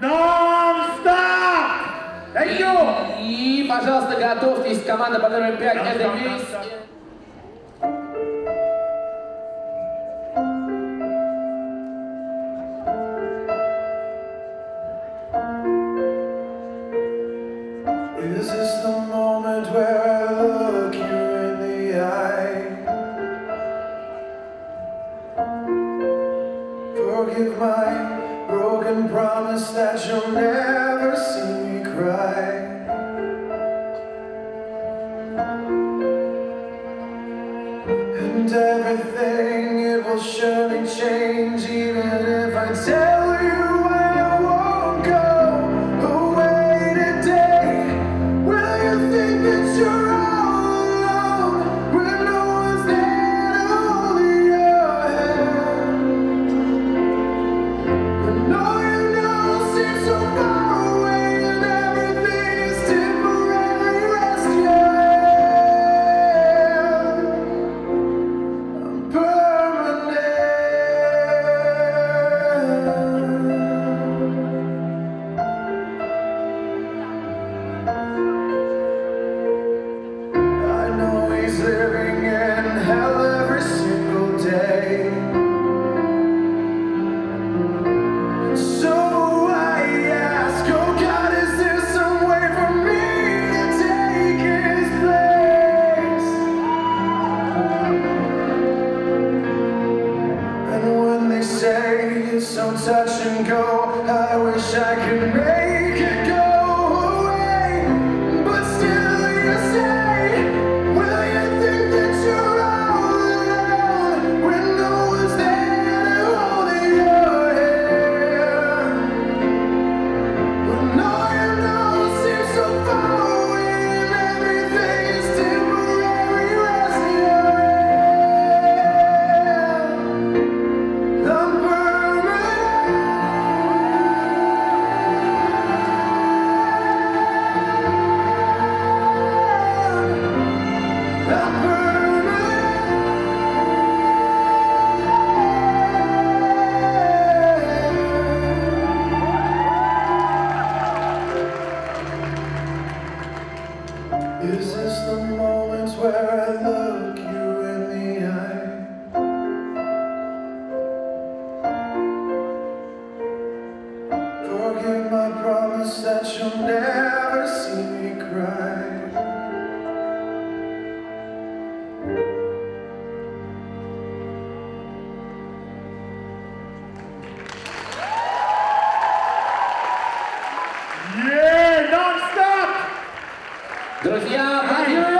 Non-stop! Thank you! И, пожалуйста, готовьтесь. Команда под номером 5 это весь. non-stop. Is this the moment where I look you in the eye? Forgive my broken promise that you'll never see me cry. And everything it will surely change, even if I tell so touch and go, I wish I could permanent. Is the moment where I look you in the eye? Forgive my promise that you'll never Друзья, аплодируем!